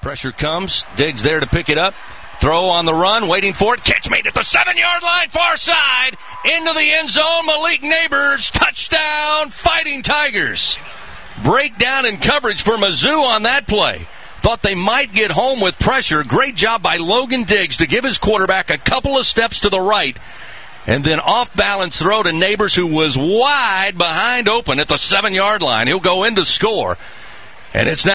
Pressure comes. Diggs there to pick it up. Throw on the run, waiting for it. Catch made at the seven yard line, far side. Into the end zone. Malik Nabers Touchdown, Fighting Tigers. Breakdown in coverage for Mizzou on that play. Thought they might get home with pressure. Great job by Logan Diggs to give his quarterback a couple of steps to the right. And then off balance throw to Nabers, who was wide behind open at the seven yard line. He'll go in to score. And it's now.